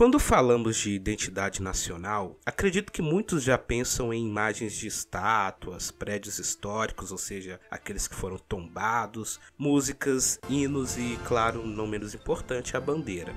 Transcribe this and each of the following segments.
Quando falamos de identidade nacional, acredito que muitos já pensam em imagens de estátuas, prédios históricos, ou seja, aqueles que foram tombados, músicas, hinos e, claro, não menos importante, a bandeira.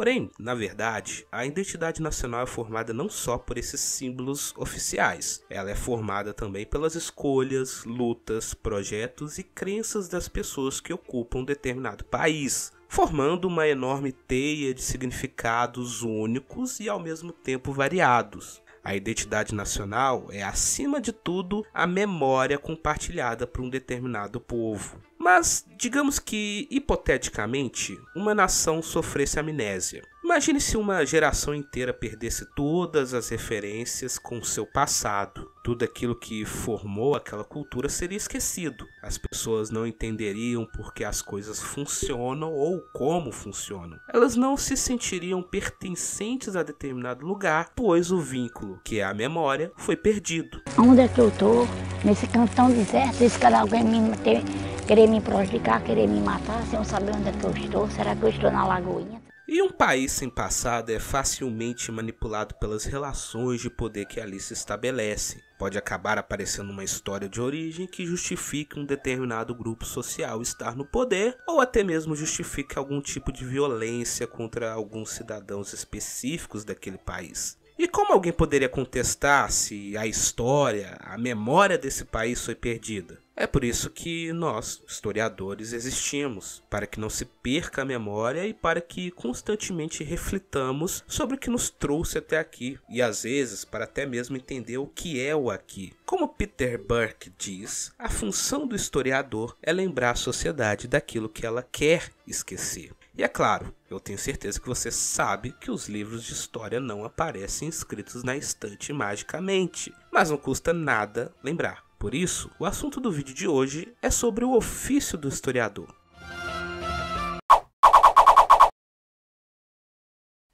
Porém, na verdade, a identidade nacional é formada não só por esses símbolos oficiais, ela é formada também pelas escolhas, lutas, projetos e crenças das pessoas que ocupam determinado país, formando uma enorme teia de significados únicos e ao mesmo tempo variados. A identidade nacional é, acima de tudo, a memória compartilhada por um determinado povo. Mas, digamos que, hipoteticamente, uma nação sofresse amnésia. Imagine se uma geração inteira perdesse todas as referências com seu passado. Tudo aquilo que formou aquela cultura seria esquecido. As pessoas não entenderiam por que as coisas funcionam ou como funcionam. Elas não se sentiriam pertencentes a determinado lugar, pois o vínculo, que é a memória, foi perdido. Onde é que eu tô? Nesse cantão deserto, esse cara alguém me ter, querer me prejudicar, querer me matar, sem eu saber onde é que eu estou? Será que eu estou na lagoinha? E um país sem passado é facilmente manipulado pelas relações de poder que ali se estabelecem. Pode acabar aparecendo uma história de origem que justifique um determinado grupo social estar no poder, ou até mesmo justifique algum tipo de violência contra alguns cidadãos específicos daquele país. E como alguém poderia contestar se a história, a memória desse país foi perdida? É por isso que nós, historiadores, existimos, para que não se perca a memória e para que constantemente reflitamos sobre o que nos trouxe até aqui, e às vezes para até mesmo entender o que é o aqui. Como Peter Burke diz, a função do historiador é lembrar a sociedade daquilo que ela quer esquecer. E é claro, eu tenho certeza que você sabe que os livros de história não aparecem escritos na estante magicamente, mas não custa nada lembrar. Por isso, o assunto do vídeo de hoje é sobre o ofício do historiador.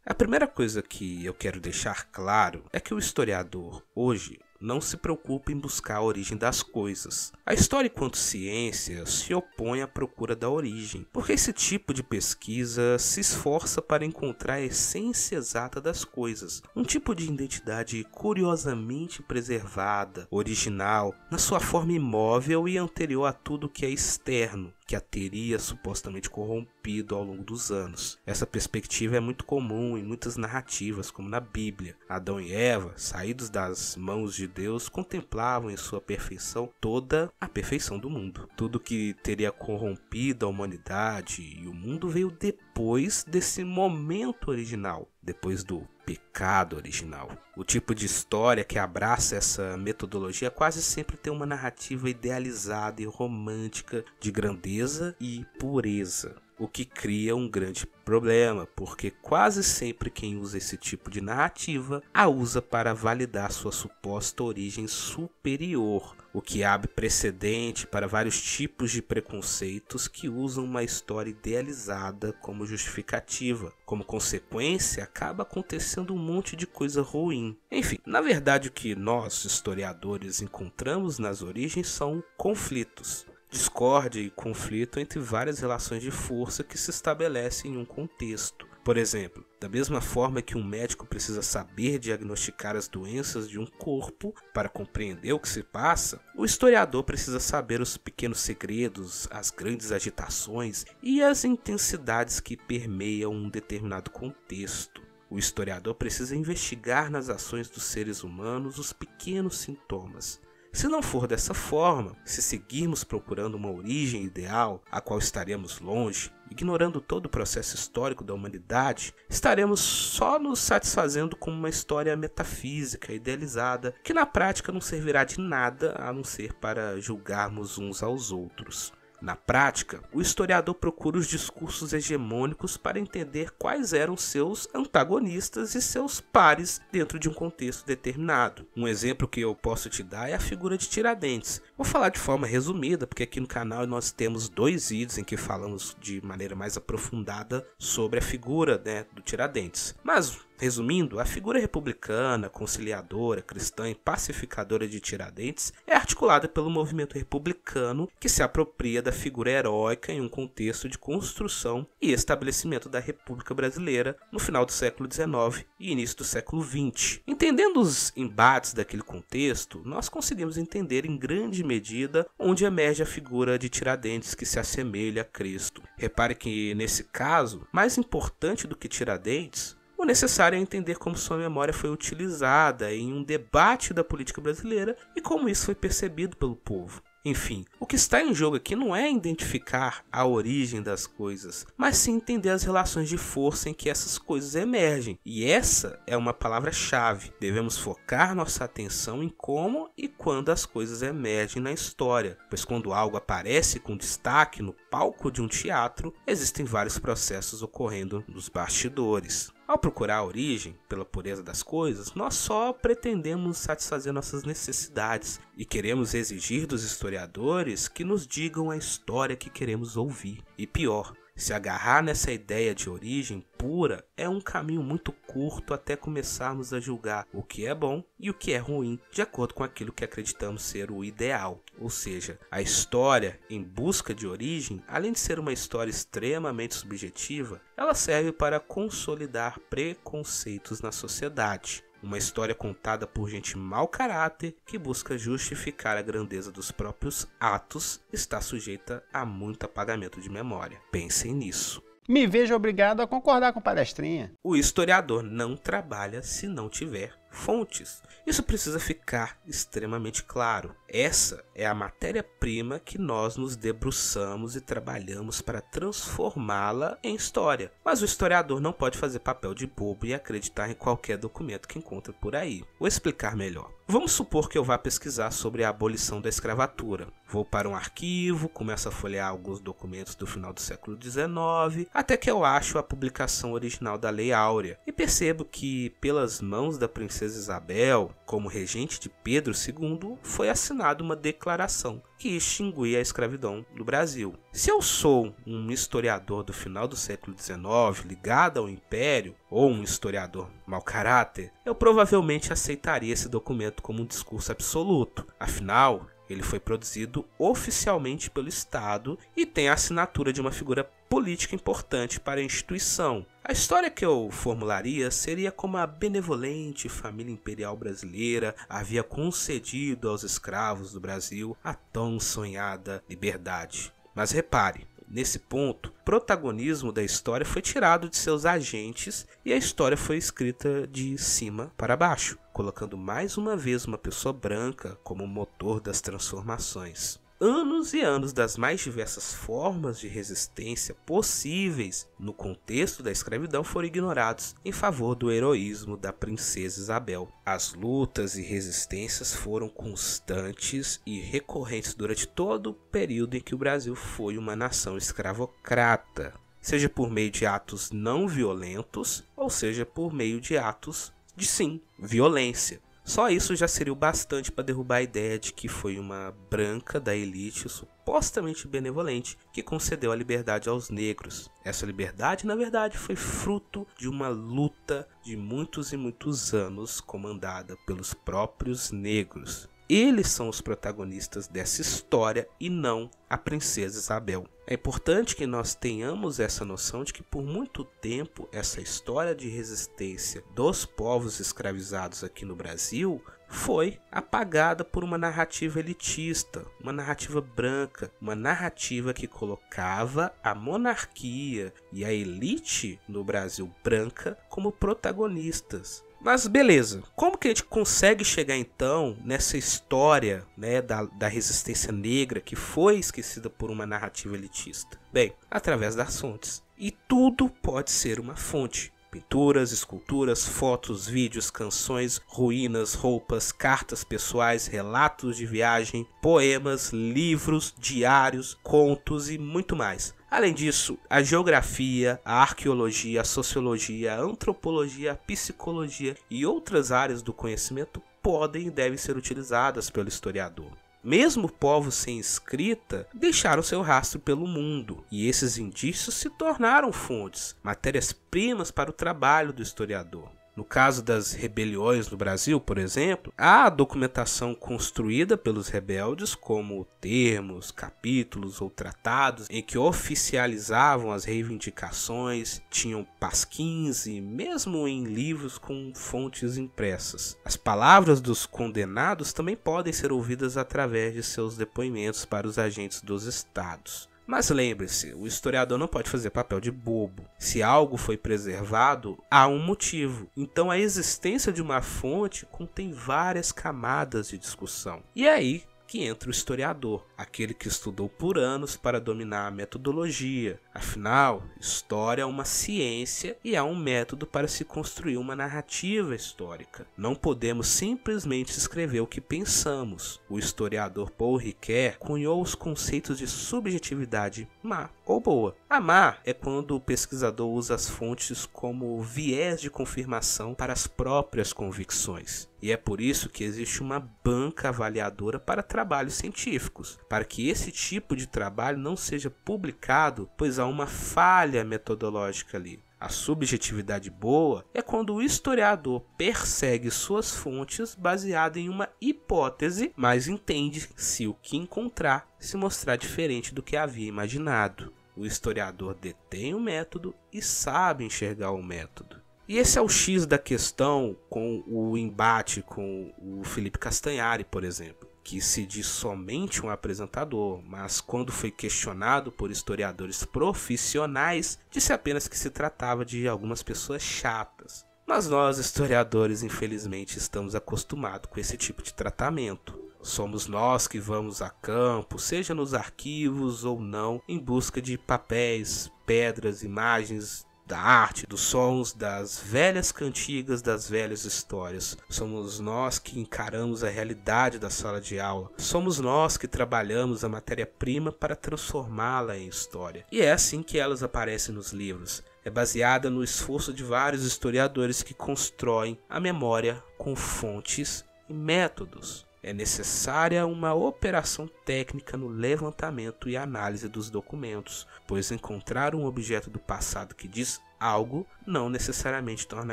A primeira coisa que eu quero deixar claro é que o historiador hoje não se preocupa em buscar a origem das coisas. A história enquanto ciência se opõe à procura da origem, porque esse tipo de pesquisa se esforça para encontrar a essência exata das coisas, um tipo de identidade curiosamente preservada, original, na sua forma imóvel e anterior a tudo que é externo, que a teria supostamente corrompido ao longo dos anos. Essa perspectiva é muito comum em muitas narrativas, como na Bíblia. Adão e Eva, saídos das mãos de Deus, contemplavam em sua perfeição toda a perfeição do mundo. Tudo que teria corrompido a humanidade e o mundo veio depois desse momento original, depois do pecado original. O tipo de história que abraça essa metodologia quase sempre tem uma narrativa idealizada e romântica de grandeza e pureza o que cria um grande problema, porque quase sempre quem usa esse tipo de narrativa a usa para validar sua suposta origem superior, o que abre precedente para vários tipos de preconceitos que usam uma história idealizada como justificativa. Como consequência, acaba acontecendo um monte de coisa ruim. Enfim, na verdade, o que nós, historiadores, encontramos nas origens são conflitos discórdia e conflito entre várias relações de força que se estabelecem em um contexto. Por exemplo, da mesma forma que um médico precisa saber diagnosticar as doenças de um corpo para compreender o que se passa, o historiador precisa saber os pequenos segredos, as grandes agitações e as intensidades que permeiam um determinado contexto. O historiador precisa investigar nas ações dos seres humanos os pequenos sintomas, se não for dessa forma, se seguirmos procurando uma origem ideal, a qual estaremos longe, ignorando todo o processo histórico da humanidade, estaremos só nos satisfazendo com uma história metafísica, idealizada, que na prática não servirá de nada a não ser para julgarmos uns aos outros. Na prática, o historiador procura os discursos hegemônicos para entender quais eram seus antagonistas e seus pares dentro de um contexto determinado. Um exemplo que eu posso te dar é a figura de Tiradentes. Vou falar de forma resumida, porque aqui no canal nós temos dois vídeos em que falamos de maneira mais aprofundada sobre a figura né, do Tiradentes. Mas Resumindo, a figura republicana, conciliadora, cristã e pacificadora de Tiradentes é articulada pelo movimento republicano que se apropria da figura heróica em um contexto de construção e estabelecimento da República Brasileira no final do século XIX e início do século XX. Entendendo os embates daquele contexto, nós conseguimos entender em grande medida onde emerge a figura de Tiradentes que se assemelha a Cristo. Repare que, nesse caso, mais importante do que Tiradentes, o necessário é entender como sua memória foi utilizada em um debate da política brasileira e como isso foi percebido pelo povo. Enfim, o que está em jogo aqui não é identificar a origem das coisas, mas sim entender as relações de força em que essas coisas emergem. E essa é uma palavra-chave. Devemos focar nossa atenção em como e quando as coisas emergem na história, pois quando algo aparece com destaque no palco de um teatro, existem vários processos ocorrendo nos bastidores. Ao procurar a origem pela pureza das coisas, nós só pretendemos satisfazer nossas necessidades e queremos exigir dos historiadores que nos digam a história que queremos ouvir. E pior, se agarrar nessa ideia de origem pura é um caminho muito curto até começarmos a julgar o que é bom e o que é ruim, de acordo com aquilo que acreditamos ser o ideal. Ou seja, a história em busca de origem, além de ser uma história extremamente subjetiva, ela serve para consolidar preconceitos na sociedade. Uma história contada por gente mau caráter que busca justificar a grandeza dos próprios atos está sujeita a muito apagamento de memória. Pensem nisso. Me vejo obrigado a concordar com palestrinha. O historiador não trabalha se não tiver fontes. Isso precisa ficar extremamente claro. Essa é a matéria-prima que nós nos debruçamos e trabalhamos para transformá-la em história. Mas o historiador não pode fazer papel de bobo e acreditar em qualquer documento que encontra por aí. Vou explicar melhor. Vamos supor que eu vá pesquisar sobre a abolição da escravatura. Vou para um arquivo, começo a folhear alguns documentos do final do século XIX, até que eu acho a publicação original da Lei Áurea e percebo que, pelas mãos da princesa Isabel, como regente de Pedro II, foi assinada uma declaração que extinguia a escravidão no Brasil. Se eu sou um historiador do final do século XIX ligado ao Império, ou um historiador mau caráter, eu provavelmente aceitaria esse documento como um discurso absoluto. Afinal, ele foi produzido oficialmente pelo Estado e tem a assinatura de uma figura política importante para a instituição. A história que eu formularia seria como a benevolente família imperial brasileira havia concedido aos escravos do Brasil a tão sonhada liberdade. Mas repare, Nesse ponto, o protagonismo da história foi tirado de seus agentes e a história foi escrita de cima para baixo, colocando mais uma vez uma pessoa branca como motor das transformações anos e anos das mais diversas formas de resistência possíveis no contexto da escravidão foram ignorados em favor do heroísmo da princesa Isabel. As lutas e resistências foram constantes e recorrentes durante todo o período em que o Brasil foi uma nação escravocrata, seja por meio de atos não violentos ou seja por meio de atos de sim, violência. Só isso já seria o bastante para derrubar a ideia de que foi uma branca da elite supostamente benevolente que concedeu a liberdade aos negros. Essa liberdade, na verdade, foi fruto de uma luta de muitos e muitos anos comandada pelos próprios negros. Eles são os protagonistas dessa história e não a princesa Isabel. É importante que nós tenhamos essa noção de que por muito tempo essa história de resistência dos povos escravizados aqui no Brasil foi apagada por uma narrativa elitista, uma narrativa branca, uma narrativa que colocava a monarquia e a elite no Brasil branca como protagonistas. Mas beleza, como que a gente consegue chegar então nessa história né, da, da resistência negra que foi esquecida por uma narrativa elitista? Bem, através das fontes. E tudo pode ser uma fonte. Pinturas, esculturas, fotos, vídeos, canções, ruínas, roupas, cartas pessoais, relatos de viagem, poemas, livros, diários, contos e muito mais. Além disso, a geografia, a arqueologia, a sociologia, a antropologia, a psicologia e outras áreas do conhecimento podem e devem ser utilizadas pelo historiador. Mesmo povos sem escrita deixaram seu rastro pelo mundo, e esses indícios se tornaram fontes, matérias-primas para o trabalho do historiador. No caso das rebeliões no Brasil, por exemplo, há documentação construída pelos rebeldes, como termos, capítulos ou tratados, em que oficializavam as reivindicações, tinham pasquins e mesmo em livros com fontes impressas. As palavras dos condenados também podem ser ouvidas através de seus depoimentos para os agentes dos estados. Mas lembre-se, o historiador não pode fazer papel de bobo. Se algo foi preservado, há um motivo. Então a existência de uma fonte contém várias camadas de discussão. E é aí que entra o historiador, aquele que estudou por anos para dominar a metodologia. Afinal, história é uma ciência e há um método para se construir uma narrativa histórica. Não podemos simplesmente escrever o que pensamos. O historiador Paul Ricoeur cunhou os conceitos de subjetividade má ou boa. A má é quando o pesquisador usa as fontes como viés de confirmação para as próprias convicções. E é por isso que existe uma banca avaliadora para trabalhos científicos, para que esse tipo de trabalho não seja publicado, pois há uma falha metodológica ali. A subjetividade boa é quando o historiador persegue suas fontes baseado em uma hipótese, mas entende se o que encontrar se mostrar diferente do que havia imaginado. O historiador detém o método e sabe enxergar o método. E esse é o X da questão com o embate com o Felipe Castanhari, por exemplo, que se diz somente um apresentador, mas quando foi questionado por historiadores profissionais, disse apenas que se tratava de algumas pessoas chatas. Mas nós, historiadores, infelizmente, estamos acostumados com esse tipo de tratamento. Somos nós que vamos a campo, seja nos arquivos ou não, em busca de papéis, pedras, imagens da arte, dos sons, das velhas cantigas, das velhas histórias. Somos nós que encaramos a realidade da sala de aula. Somos nós que trabalhamos a matéria-prima para transformá-la em história. E é assim que elas aparecem nos livros. É baseada no esforço de vários historiadores que constroem a memória com fontes e métodos. É necessária uma operação técnica no levantamento e análise dos documentos, pois encontrar um objeto do passado que diz algo não necessariamente torna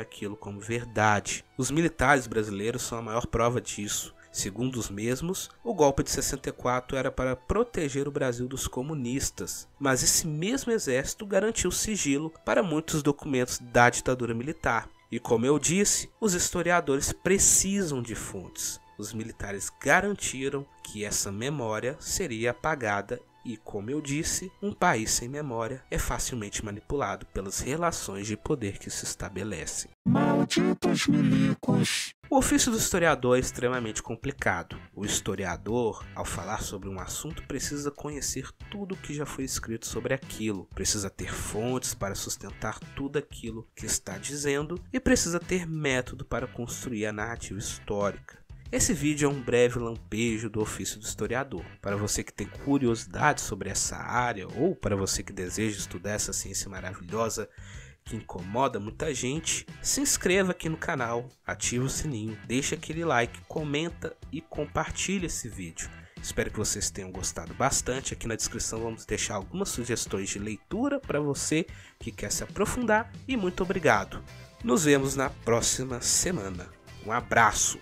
aquilo como verdade. Os militares brasileiros são a maior prova disso. Segundo os mesmos, o golpe de 64 era para proteger o Brasil dos comunistas, mas esse mesmo exército garantiu sigilo para muitos documentos da ditadura militar. E como eu disse, os historiadores precisam de fontes os militares garantiram que essa memória seria apagada e, como eu disse, um país sem memória é facilmente manipulado pelas relações de poder que se estabelecem. Malditos milicos! O ofício do historiador é extremamente complicado. O historiador, ao falar sobre um assunto, precisa conhecer tudo o que já foi escrito sobre aquilo, precisa ter fontes para sustentar tudo aquilo que está dizendo e precisa ter método para construir a narrativa histórica. Esse vídeo é um breve lampejo do ofício do historiador. Para você que tem curiosidade sobre essa área ou para você que deseja estudar essa ciência maravilhosa que incomoda muita gente, se inscreva aqui no canal, ative o sininho, deixe aquele like, comenta e compartilhe esse vídeo. Espero que vocês tenham gostado bastante. Aqui na descrição vamos deixar algumas sugestões de leitura para você que quer se aprofundar e muito obrigado. Nos vemos na próxima semana. Um abraço.